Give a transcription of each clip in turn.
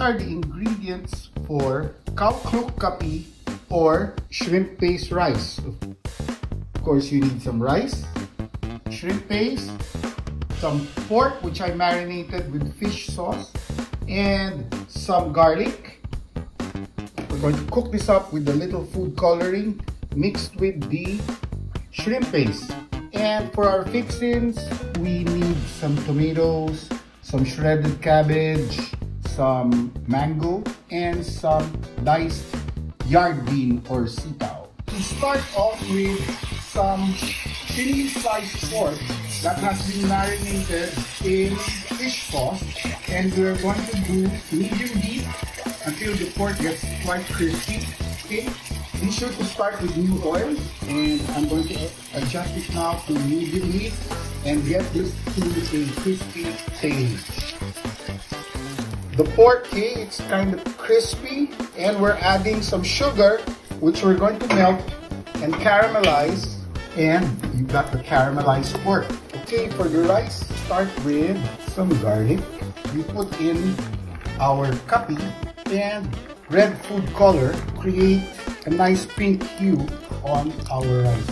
are the ingredients for Khao Kluk Kapi or shrimp paste rice. Of course, you need some rice, shrimp paste, some pork which I marinated with fish sauce, and some garlic. We're going to cook this up with a little food coloring mixed with the shrimp paste. And for our fixings, we need some tomatoes, some shredded cabbage, some mango, and some diced yard bean or sitaw. To start off with some thinly sliced pork that has been marinated in fish sauce and we're going to do medium heat until the pork gets quite crispy. Okay? Be sure to start with new oil and I'm going to adjust it now to medium heat and get this to a crispy stage. The pork it's kind of crispy and we're adding some sugar which we're going to melt and caramelize and you got the caramelized pork. Okay, for the rice, start with some garlic. We put in our kapi and red food color create a nice pink hue on our rice.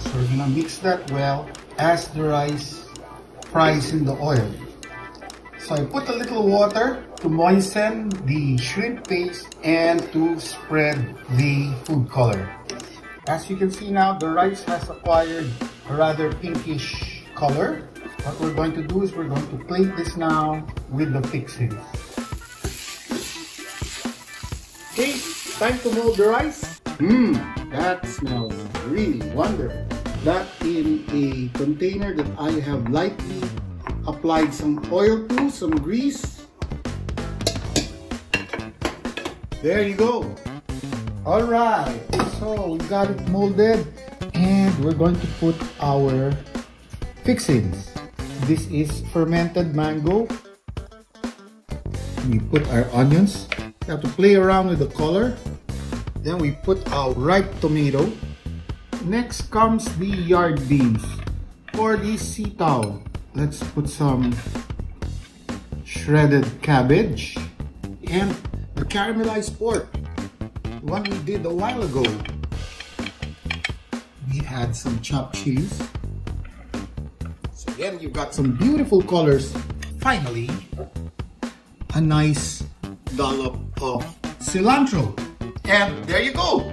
So we're gonna mix that well as the rice fries in the oil. So I put a little water to moisten the shrimp paste and to spread the food color. As you can see now, the rice has acquired a rather pinkish color. What we're going to do is we're going to plate this now with the fixings. Okay, time to mold the rice. Mmm, that smells really wonderful. That in a container that I have lightly applied some oil to, some grease. There you go. All right, so we got it molded and we're going to put our fixings. This is fermented mango. We put our onions you have to play around with the color. Then we put our ripe tomato. Next comes the yard beans. For the sitaw, let's put some shredded cabbage and the caramelized pork. One we did a while ago. We add some chopped cheese. So again, you've got some beautiful colors. Finally, a nice dollop of cilantro. And there you go.